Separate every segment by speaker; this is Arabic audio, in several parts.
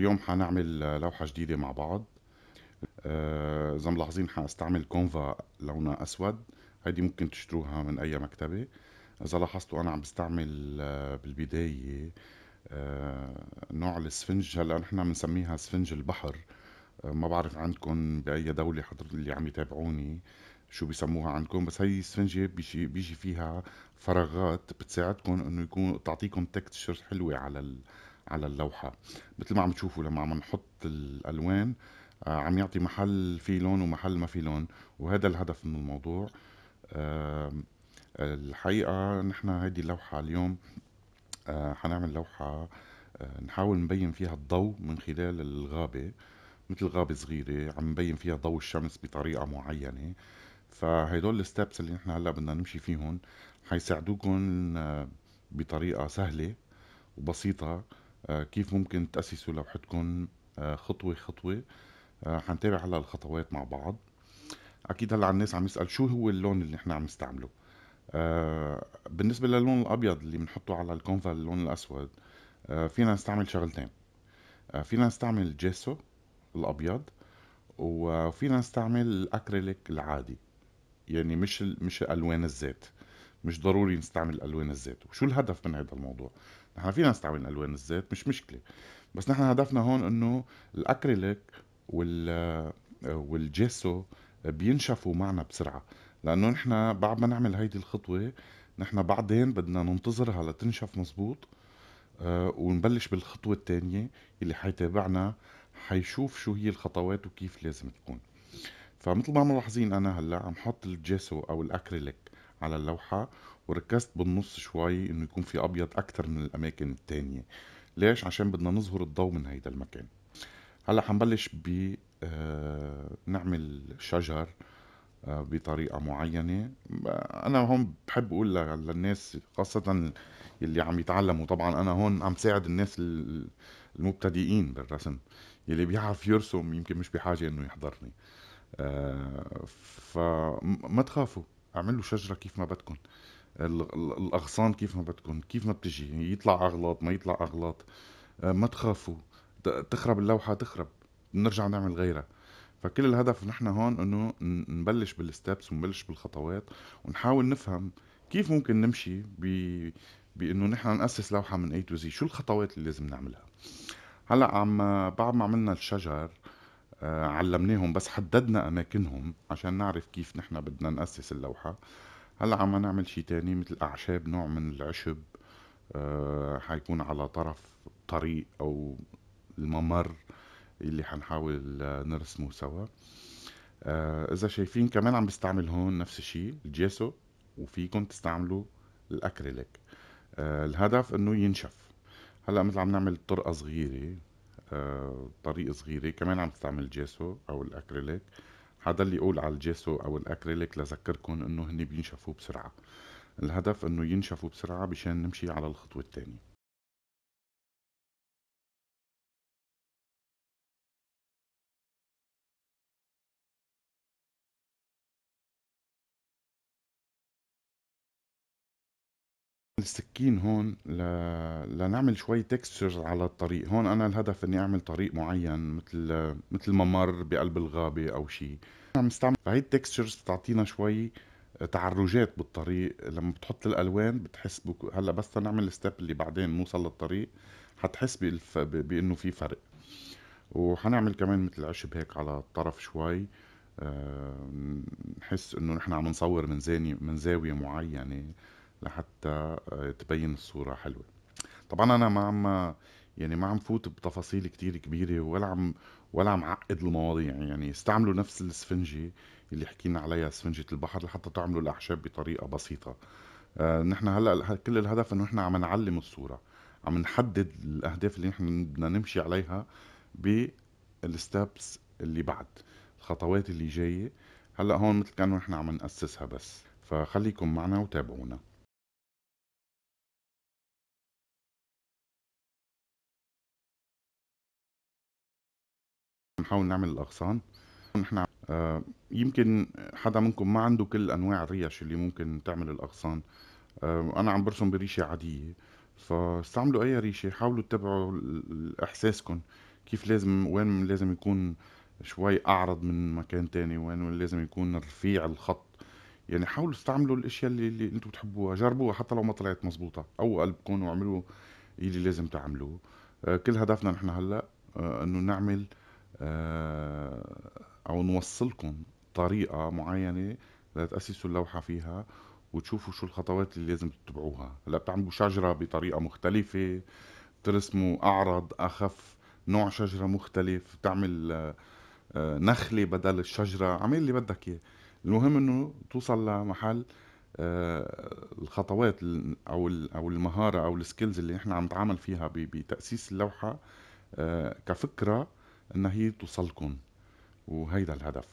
Speaker 1: اليوم حنعمل لوحة جديدة مع بعض. آه، إذا ملاحظين حاستعمل كونفا لونها أسود. هيدي ممكن تشتروها من أي مكتبة. إذا لاحظتوا أنا عم بستعمل آه، بالبداية آه، نوع السفنج. هلأ نحن بنسميها سفنج البحر. ما بعرف عندكم بأي دولة حضرتك اللي عم يتابعوني شو بيسموها عندكم بس هي السفنجة بيجي, بيجي فيها فراغات بتساعدكم إنه يكون تعطيكم تكستشر حلوة على على اللوحة. مثل ما عم تشوفوا لما عم نحط الألوان آه، عم يعطي محل في لون ومحل ما في لون. وهذا الهدف من الموضوع. الحقيقة نحن هيدي اللوحة اليوم آه، حنعمل لوحة آه، نحاول نبين فيها الضوء من خلال الغابة. مثل غابة صغيرة عم نبين فيها ضوء الشمس بطريقة معينة. فهيدول الستبس اللي نحن هلأ بدنا نمشي فيهم حيساعدوكم بطريقة سهلة وبسيطة. آه، كيف ممكن تأسسوا لوحتكم آه، خطوة خطوة آه، حنتابع هلأ الخطوات مع بعض. أكيد هلأ الناس عم يسأل شو هو اللون اللي نحن عم نستعمله؟ بالنسبة للون الأبيض اللي بنحطه على الكونفا اللون الأسود فينا نستعمل شغلتين. فينا نستعمل جيسو الأبيض وفينا نستعمل الأكريليك العادي. يعني مش مش ألوان الزيت. مش ضروري نستعمل ألوان الزيت. وشو الهدف من هذا الموضوع؟ نحن فينا نستعمل ألوان الزيت مش مشكلة. بس نحن هدفنا هون إنه الأكريليك وال والجيسو بينشفوا معنا بسرعة. لأنه نحن بعد ما نعمل هيدي الخطوة نحن بعدين بدنا ننتظرها لتنشف مزبوط آه، ونبلش بالخطوة الثانية اللي حيتابعنا حيشوف شو هي الخطوات وكيف لازم تكون. فمثل ما ملاحظين أنا هلأ عم حط الجيسو أو الأكريليك على اللوحة وركزت بالنص شوي إنه يكون في أبيض أكتر من الأماكن التانية. ليش؟ عشان بدنا نظهر الضوء من هيدا المكان. هلأ حنبلش ب آه نعمل شجر آه بطريقة معينة. أنا هون بحب أقول للناس خاصة اللي عم يتعلموا. طبعا أنا هون عم ساعد الناس المبتدئين بالرسم. يلي بيعرف يرسم يمكن مش بحاجة إنه يحضرني. آه فما تخافوا. اعملوا شجرة كيف ما بدكم الأغصان كيف ما بدكم كيف ما بتجي يطلع أغلاط ما يطلع أغلاط. آه، ما تخافوا. تخرب اللوحة تخرب. نرجع نعمل غيرها. فكل الهدف نحن هون إنه نبلش بالستبس ونبلش بالخطوات ونحاول نفهم كيف ممكن نمشي ب بإنه نحن نأسس لوحة من اي تو زي شو الخطوات اللي لازم نعملها؟ هلأ عم بعد ما عملنا الشجر آه، علمناهم بس حددنا أماكنهم عشان نعرف كيف نحن بدنا نأسس اللوحة. هلأ عم نعمل شي تاني مثل أعشاب نوع من العشب آه، حيكون على طرف طريق أو الممر اللي حنحاول نرسمه سوا. آه، إذا شايفين كمان عم بستعمل هون نفس الشيء الجيسو وفيكم تستعملوا الأكريليك. الهدف إنه ينشف. هلأ مثل عم نعمل طرقة صغيرة آه، طريقة صغيرة. كمان عم تستعمل جيسو أو الأكريليك. هذا اللي يقول على الجيسو أو الأكريليك لذكركم إنه هني بينشفوا بسرعة. الهدف إنه ينشفوا بسرعة مشان نمشي على الخطوة الثانية. السكين هون ل... لنعمل شوي textures على الطريق. هون أنا الهدف إني أعمل طريق معين مثل مثل ممر بقلب الغابة أو شيء عم نستعمل فهي ال textures بتعطينا شوي تعرجات بالطريق. لما بتحط الألوان بتحس بك... هلأ بس نعمل ال step اللي بعدين نوصل للطريق حتحس بالف... بإنه في فرق. وحنعمل كمان مثل عشب هيك على الطرف شوي. أه... نحس إنه نحن عم نصور من زاني من زاوية معينة. لحتى آه، تبين الصورة حلوة. طبعا أنا ما عم يعني ما عم فوت بتفاصيل كتير كبيرة ولا عم ولا عم عقد المواضيع. يعني استعملوا نفس الاسفنجة اللي حكينا عليها اسفنجة البحر لحتى تعملوا الأعشاب بطريقة بسيطة. آه نحن هلأ كل الهدف إنه نحن عم نعلم الصورة عم نحدد الأهداف اللي نحن بدنا نمشي عليها بالستبس اللي بعد الخطوات اللي جاية. هلأ هون مثل كانوا نحن عم نأسسها بس. فخليكم معنا وتابعونا. نحاول نعمل الأغصان. نحن آه، يمكن حدا منكم ما عنده كل أنواع الريش اللي ممكن تعمل الأغصان. آه، أنا عم برسم بريشة عادية. فاستعملوا أي ريشة حاولوا تتبعوا إحساسكم كيف لازم وين لازم يكون شوي أعرض من مكان تاني وين لازم يكون رفيع الخط. يعني حاولوا استعملوا الأشياء اللي, اللي أنتم بتحبوها. جربوها حتى لو ما طلعت مزبوطة أو قلبكم واعملوا اللي لازم تعملوه. آه، كل هدفنا نحن هلأ إنه نعمل أو نوصلكم طريقة معينة لتأسسوا اللوحة فيها وتشوفوا شو الخطوات اللي لازم تتبعوها. هلا بتعملوا شجرة بطريقة مختلفة بترسموا أعرض أخف نوع شجرة مختلف بتعمل نخلة بدل الشجرة عمل اللي بدك إياه. المهم إنه توصل لمحل الخطوات أو أو المهارة أو السكيلز اللي إحنا عم نتعامل فيها بتأسيس اللوحة كفكرة إنها هي توصلكم وهيدا الهدف.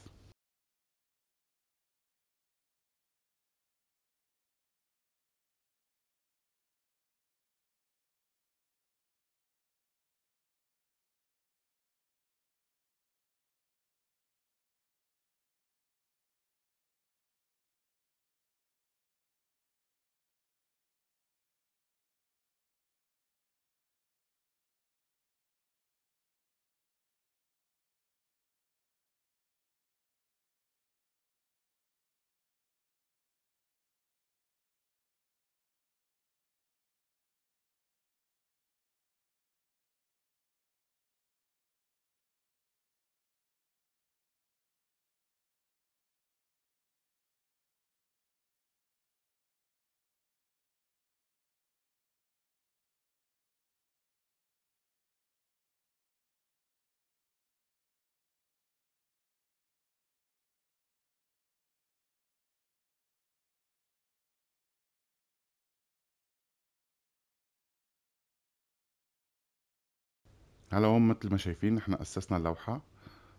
Speaker 1: هلا هون مثل ما شايفين نحن أسسنا اللوحة.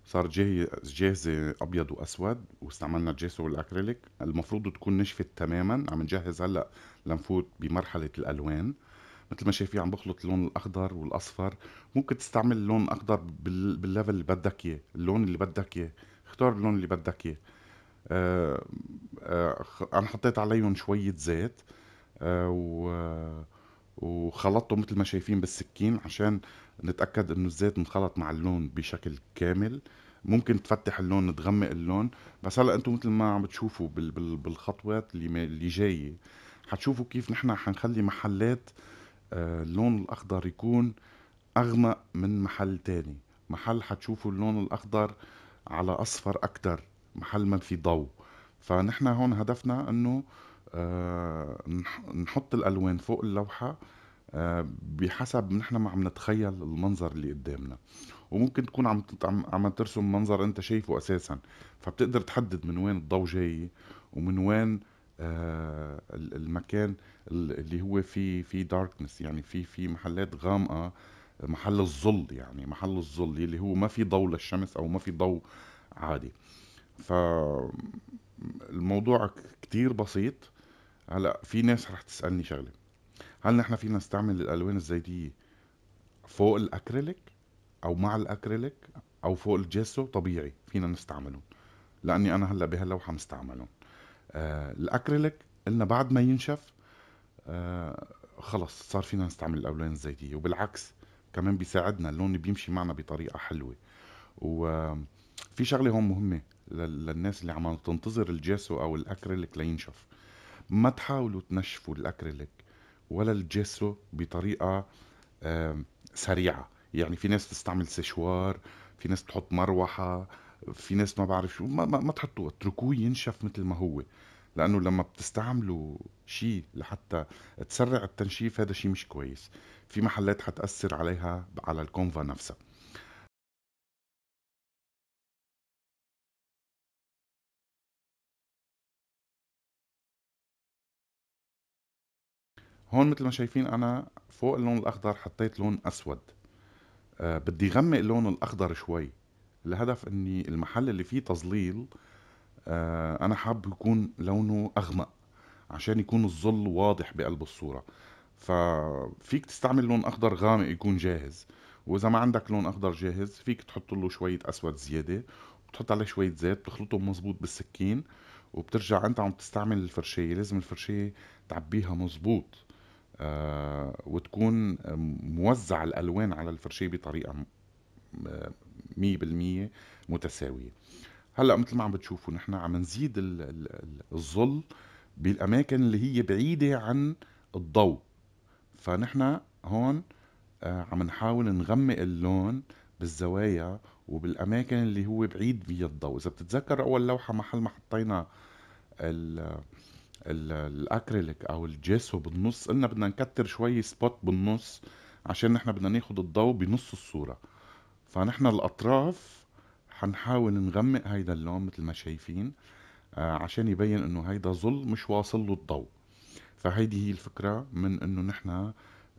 Speaker 1: صار جاهزة أبيض وأسود واستعملنا ال gesso والأكريليك. المفروض تكون نشفت تماما. عم نجهز هلأ لنفوت بمرحلة الألوان. مثل ما شايفين عم بخلط اللون الأخضر والأصفر. ممكن تستعمل اللون الأخضر بال level اللي بدك إياه اللون اللي بدك إياه. اختار اللون اللي بدك إياه. آه آه أنا حطيت عليهم شوية زيت. آه و وخلطته مثل ما شايفين بالسكين عشان نتأكد إنه الزيت انخلط مع اللون بشكل كامل. ممكن تفتح اللون تغمق اللون. بس هلأ أنتم مثل ما عم بتشوفوا بال بال بالخطوات اللي جاية حتشوفوا كيف نحن حنخلي محلات آه اللون الأخضر يكون أغمق من محل تاني. محل حتشوفوا اللون الأخضر على أصفر أكتر محل ما في ضوء. فنحن هون هدفنا إنه آه نحط الألوان فوق اللوحة آه بحسب نحن ما عم نتخيل المنظر اللي قدامنا. وممكن تكون عم عم ترسم منظر أنت شايفه أساسا. فبتقدر تحدد من وين الضوء جاي ومن وين آه المكان اللي هو في في داركنس يعني في في محلات غامقة محل الظل يعني محل الظل اللي هو ما في ضوء للشمس أو ما في ضوء عادي. فالموضوع كتير بسيط. هلا في ناس رح تسألني شغلة. هل نحن فينا نستعمل الألوان الزيتية فوق الأكريليك أو مع الأكريليك أو فوق الجيسو؟ طبيعي فينا نستعملهم. لأني أنا هلا بهاللوحة مستعملهم. آه الأكريليك قلنا بعد ما ينشف آه خلص صار فينا نستعمل الألوان الزيتية. وبالعكس كمان بيساعدنا اللون بيمشي معنا بطريقة حلوة. وفي شغلة هون مهمة للناس اللي عم تنتظر ال gesso أو الأكريليك لينشف. ما تحاولوا تنشفوا الاكريليك ولا ال gesso بطريقة سريعة. يعني في ناس تستعمل سشوار في ناس تحط مروحة في ناس ما بعرف شو ما, ما, ما تحطوه اتركوه ينشف مثل ما هو. لأنه لما بتستعملوا شيء لحتى تسرع التنشيف هذا شيء مش كويس. في محلات حتأثر عليها على الكونفا نفسها. هون مثل ما شايفين أنا فوق اللون الأخضر حطيت لون أسود. أه بدي غمق اللون الأخضر شوي. الهدف إني المحل اللي فيه تظليل أه أنا حاب يكون لونه أغمق عشان يكون الظل واضح بقلب الصورة. ففيك تستعمل لون أخضر غامق يكون جاهز. وإذا ما عندك لون أخضر جاهز فيك تحط له شوية أسود زيادة. بتحط عليه شوية زيت بتخلطهم مزبوط بالسكين وبترجع أنت عم تستعمل الفرشاية لازم الفرشاية تعبيها مزبوط وتكون موزع الألوان على الفرشاة بطريقة مية بالمية متساوية. هلأ مثل ما عم بتشوفوا نحن عم نزيد الظل بالأماكن اللي هي بعيدة عن الضوء. فنحن هون آه، عم نحاول نغمق اللون بالزوايا وبالأماكن اللي هو بعيد فيها الضوء. إذا بتتذكر أول لوحة محل ما حطينا الأكريليك أو ال gesso بالنص. قلنا بدنا نكتر شوي spot بالنص عشان نحن بدنا ناخد الضوء بنص الصورة. فنحن الأطراف حنحاول نغمق هيدا اللون مثل ما شايفين آه عشان يبين إنه هيدا ظل مش واصل له الضوء. فهيدي هي الفكرة من إنه نحن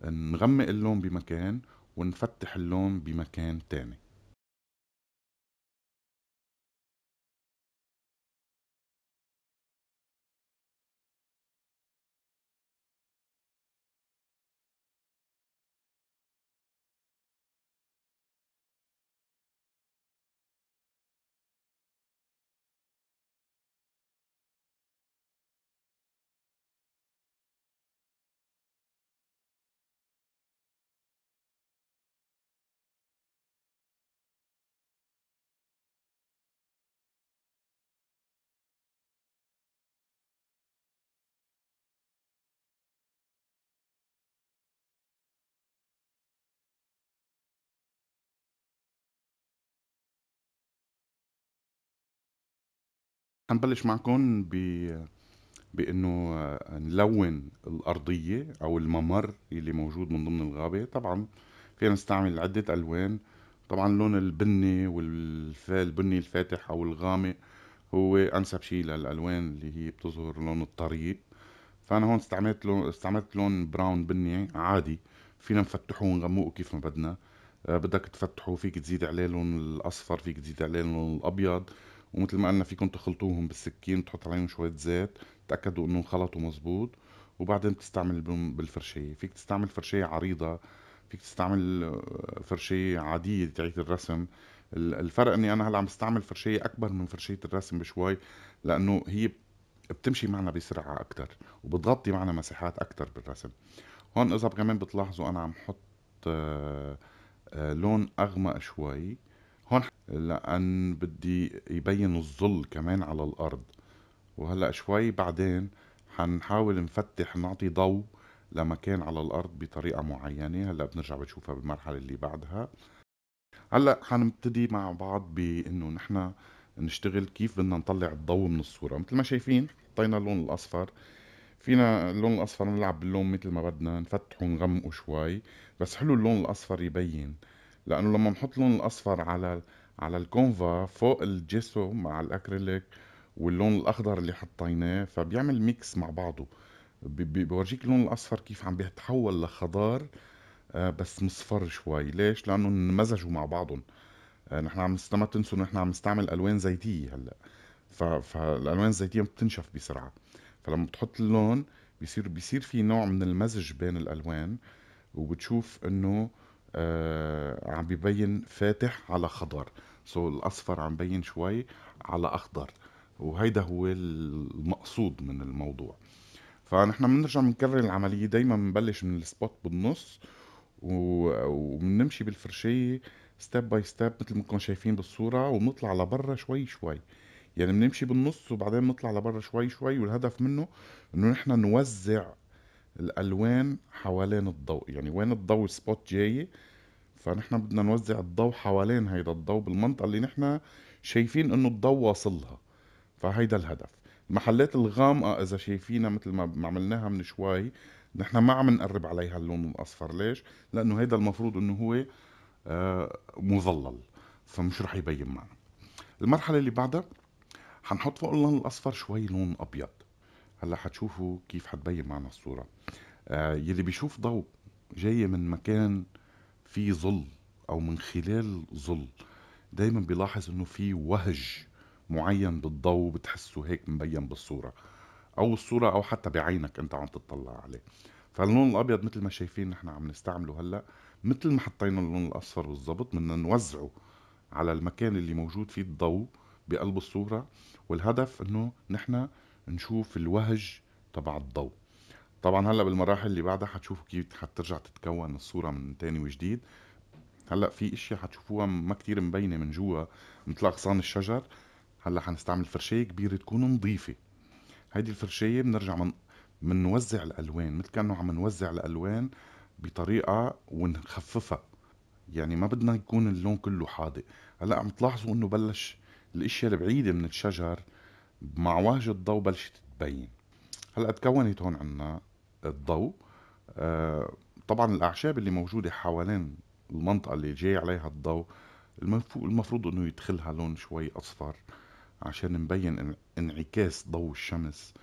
Speaker 1: نغمق اللون بمكان ونفتح اللون بمكان تاني. حنبلش معكم ب بإنه نلون الأرضية أو الممر اللي موجود من ضمن الغابة. طبعا فينا نستعمل عدة ألوان. طبعا اللون البني والبني الفاتح أو الغامق هو أنسب شيء للألوان اللي هي بتظهر لون الطريق. فأنا هون استعملت لون استعملت لون براون بني عادي. فينا نفتحه ونغمقه كيف ما بدنا. آه، بدك تفتحه فيك تزيد عليه لون الأصفر فيك تزيد عليه لون الأبيض. ومثل ما قلنا فيكم تخلطوهم بالسكين تحط عليهم شوية زيت تأكدوا انه خلطوا مزبوط وبعدين تستعمل بالفرشاية. فيك تستعمل فرشاية عريضة فيك تستعمل آه، فرشاية عادية تاعت الرسم. الفرق إني أنا هلأ عم بستعمل فرشاية أكبر من فرشاية الرسم بشوي لأنه هي بتمشي معنا بسرعة أكتر وبتغطي معنا مساحات أكتر بالرسم. هون إذا كمان بتلاحظوا أنا عم حط آه، آه، لون أغمق شوي. لأن بدي يبين الظل كمان على الأرض. وهلأ شوي بعدين حنحاول نفتح نعطي ضوء لمكان على الأرض بطريقة معينة. هلأ بنرجع بنشوفها بالمرحلة اللي بعدها. هلأ حنبتدي مع بعض بإنه نحن نشتغل كيف بدنا نطلع الضوء من الصورة. مثل ما شايفين حطينا اللون الأصفر. فينا اللون الأصفر نلعب باللون مثل ما بدنا نفتحه ونغمقه شوي. بس حلو اللون الأصفر يبين. لأنه لما بنحط اللون الأصفر على على الكونفا فوق ال gesso مع الأكريليك واللون الأخضر اللي حطيناه فبيعمل mix مع بعضه. بفرجيك اللون الأصفر كيف عم بيتحول لخضار آه، بس مصفر شوي. ليش؟ لأنه انمزجوا مع بعضهم. آه، نحن عم ما تنسوا نحن عم نستعمل ألوان زيتية هلأ. فالألوان الزيتية بتنشف بسرعة. فلما بتحط اللون بيصير بيصير في نوع من المزج بين الألوان وبتشوف إنه آه عم ببين فاتح على خضر so so الأصفر عم بين شوي على أخضر وهيدا هو المقصود من الموضوع. فنحن بنرجع بنكرر العملية دائما بنبلش من ال spot بالنص وبنمشي بالفرشايه step by step مثل ما كنتم شايفين بالصورة وبنطلع لبرا شوي شوي. يعني بنمشي بالنص وبعدين بنطلع لبرا شوي شوي والهدف منه إنه نحن نوزع الألوان حوالين الضوء. يعني وين الضوء سبوت جاي؟ فنحن بدنا نوزع الضوء حوالين هيدا الضوء بالمنطقة اللي نحن شايفين إنه الضوء واصلها فهيدا الهدف. المحلات الغامقه إذا شايفينها مثل ما عملناها من شوي نحن ما عم نقرب عليها اللون الأصفر. ليش؟ لأنه هيدا المفروض إنه هو آه، مظلل فمش رح يبين معنا. المرحلة اللي بعدها حنحط فوق اللون الأصفر شوي لون أبيض. هلأ حتشوفوا كيف حتبين معنا الصورة. آه يلي بيشوف ضوء جاي من مكان فيه ظل أو من خلال ظل. دايما بيلاحظ إنه في وهج معين بالضوء بتحسه هيك مبين بالصورة. أو الصورة أو حتى بعينك أنت عم تطلع عليه. فاللون الأبيض مثل ما شايفين نحن عم نستعمله هلأ مثل ما حطينا اللون الأصفر بالضبط بدنا نوزعه على المكان اللي موجود فيه الضوء بقلب الصورة. والهدف إنه نحن نشوف الوهج تبع الضوء. طبعا هلأ بالمراحل اللي بعدها حتشوفوا كيف حترجع تتكون الصورة من تاني وجديد. هلأ في إشياء حتشوفوها ما كتير مبينة من جوا مثل أغصان الشجر. هلأ حنستعمل فرشايه كبيرة تكون نظيفة. هيدي الفرشايه بنرجع من منوزع الألوان مثل كأنه عم نوزع الألوان بطريقة ونخففها. يعني ما بدنا يكون اللون كله حاضق هلأ عم تلاحظوا إنه بلش الإشياء البعيدة من الشجر مع وجه الضوء بلشت تبين. هلأ تكونت هون عنا. الضوء. آه طبعا الأعشاب اللي موجودة حوالين المنطقة اللي جاي عليها الضوء المفروض إنه يدخلها لون شوي أصفر عشان نبين انعكاس ضوء الشمس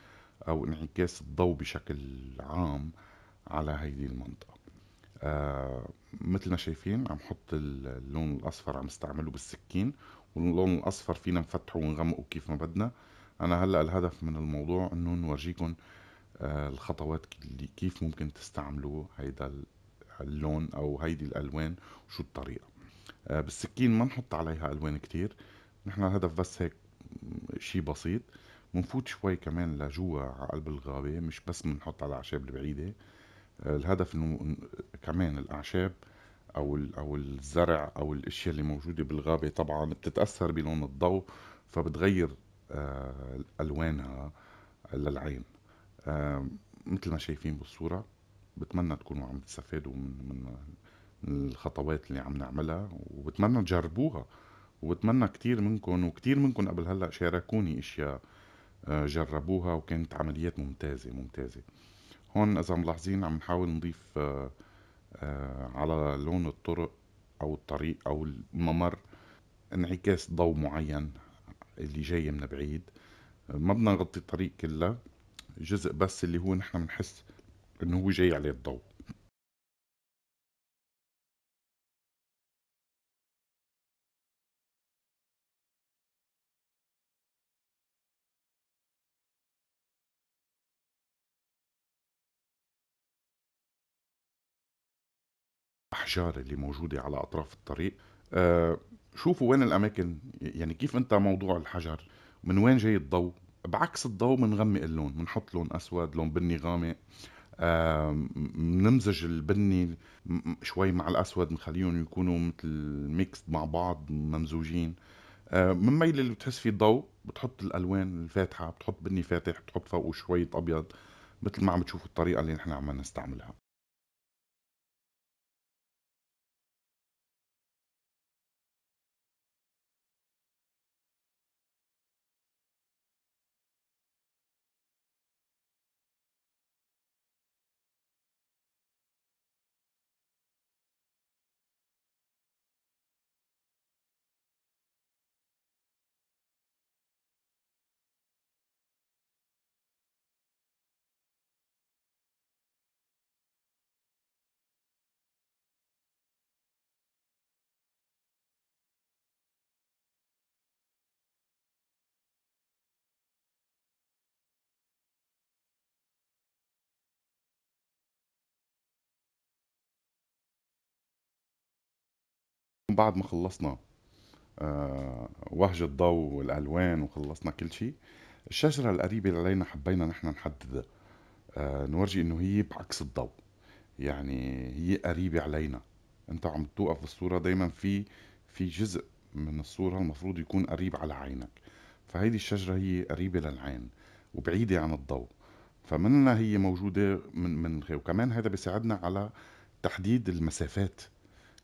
Speaker 1: أو انعكاس الضوء بشكل عام على هيدي المنطقة. آه مثل ما شايفين عم حط اللون الأصفر عم استعمله بالسكين واللون الأصفر فينا نفتحه ونغمقه كيف ما بدنا. أنا هلأ الهدف من الموضوع إنه نورجيكم الخطوات اللي كيف ممكن تستعملوا هيدا اللون أو هيدي الألوان وشو الطريقة. آه بالسكين ما نحط عليها ألوان كتير نحن الهدف بس هيك شي بسيط. بنفوت شوي كمان لجوا على قلب الغابة مش بس بنحط على الأعشاب البعيدة. آه، الهدف إنه كمان الأعشاب أو أو الزرع أو الأشياء اللي موجودة بالغابة طبعا بتتأثر بلون الضوء فبتغير آه، ألوانها للعين. آه، مثل ما شايفين بالصورة بتمنى تكونوا عم تستفادوا من من الخطوات اللي عم نعملها وبتمنى تجربوها. وبتمنى كتير منكم وكتير منكم قبل هلأ شاركوني أشياء آه، جربوها وكانت عمليات ممتازة ممتازة. هون إذا ملاحظين عم نحاول نضيف آه، على لون الطرق أو الطريق أو الممر انعكاس ضوء معين اللي جاي من بعيد. ما بدنا نغطي الطريق كله. جزء بس اللي هو نحن بنحس إنه هو جاي عليه الضوء. الأحجار اللي موجودة على أطراف الطريق آه شوفوا وين الأماكن يعني كيف أنت موضوع الحجر من وين جاي الضوء؟ بعكس الضوء بنغمق اللون بنحط لون أسود لون بني غامق. بنمزج البني شوي مع الأسود بنخليهم يكونوا مثل mix مع بعض ممزوجين. آه من ميل اللي بتحس فيه الضوء بتحط الألوان الفاتحة بتحط بني فاتح بتحط فوقه شوية أبيض مثل ما عم تشوفوا الطريقة اللي نحن عم نستعملها. بعد ما خلصنا آه، وهج الضوء والألوان وخلصنا كل شيء الشجرة القريبة علينا حبينا نحن نحددها آه، نورجي إنه هي بعكس الضوء. يعني هي قريبة علينا. أنت عم توقف بالصورة دايما في في جزء من الصورة المفروض يكون قريب على عينك. فهيدي الشجرة هي قريبة للعين وبعيدة عن الضوء. فمننا هي موجودة من من وكمان هذا بيساعدنا على تحديد المسافات.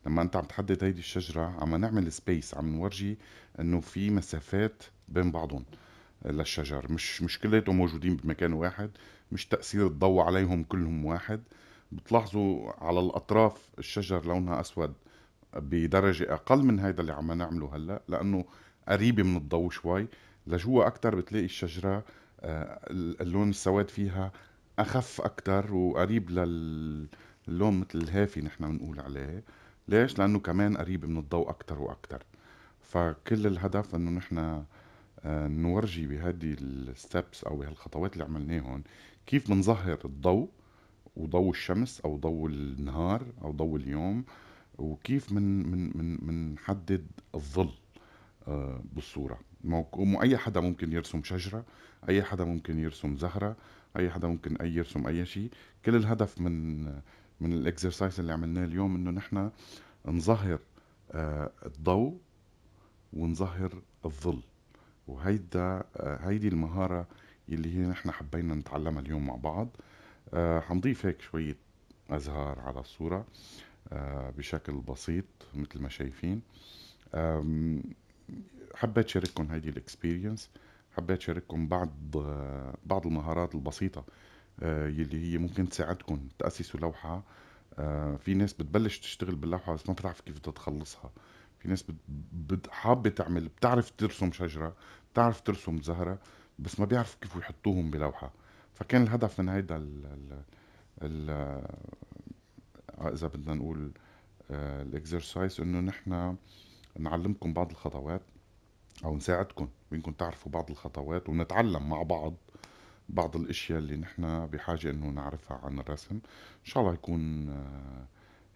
Speaker 1: لما انت عم تحدد هيدي الشجرة عم نعمل سبيس عم نورجي انه في مسافات بين بعضهم للشجر. مش مش كلياتهم موجودين بمكان واحد مش تأثير الضوء عليهم كلهم واحد. بتلاحظوا على الأطراف الشجر لونها أسود بدرجة أقل من هيدا اللي عم نعمله هلأ لأنه قريبة من الضوء شوي. لجوا أكتر بتلاقي الشجرة آه، اللون السواد فيها أخف أكتر وقريب للون مثل الهافي نحن بنقول عليه. ليش؟ لأنه كمان قريب من الضوء أكتر وأكتر. فكل الهدف إنه نحن آه، نورجي بهذه الستبس أو بهالخطوات اللي عملناهم كيف بنظهر الضوء وضوء الشمس أو ضوء النهار أو ضوء اليوم وكيف من من من بنحدد الظل آه، بالصورة. أي حدا ممكن يرسم شجرة أي حدا ممكن يرسم زهرة أي حدا ممكن أي يرسم أي شيء. كل الهدف من من الاكسرسايز اللي عملناه اليوم إنه نحن نظهر آه، الضوء ونظهر الظل. وهيدا آه، هيدي المهارة اللي هي نحن حبينا نتعلمها اليوم مع بعض. آه، حنضيف هيك شوية أزهار على الصورة بشكل بسيط مثل ما شايفين. حبيت شارككم هيدي الاكسبيرينس حبيت شارككم بعض بعض المهارات البسيطة يلي هي ممكن تساعدكم تأسسوا لوحة. آه، في ناس بتبلش تشتغل باللوحة بس ما بتعرف كيف بدها تخلصها. في ناس. حابة تعمل بتعرف ترسم شجرة بتعرف ترسم زهرة بس ما بيعرفوا كيف يحطوهم بلوحة. فكان الهدف من هيدا ال... ال... آه، إذا بدنا نقول آه، الاكسرسايز إنه نحن نعلمكم بعض الخطوات أو نساعدكم بانكم تعرفوا بعض الخطوات ونتعلم مع بعض. بعض الأشياء اللي نحن بحاجة إنه نعرفها عن الرسم. إن شاء الله يكون آه،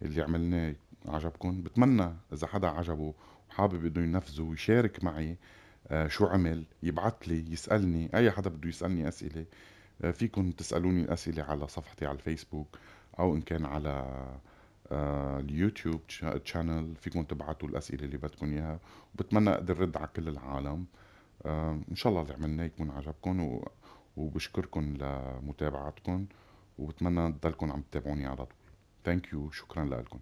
Speaker 1: اللي عملناه عجبكم. بتمنى إذا حدا عجبه وحابب إنه ينفذه ويشارك معي آه، شو عمل يبعث لي يسألني أي حدا بده يسألني أسئلة آه، فيكم تسألوني الاسئلة على صفحتي على الفيسبوك أو إن كان على اليوتيوب channel فيكم تبعتوا الأسئلة اللي بدكم إياها. وبتمنى أقدر رد على كل العالم. إن شاء الله اللي عملناه يكون عجبكم وبشكركم لمتابعتكم وبتمنى تضلكم عم تتابعوني على طول. thank you شكرا لكم.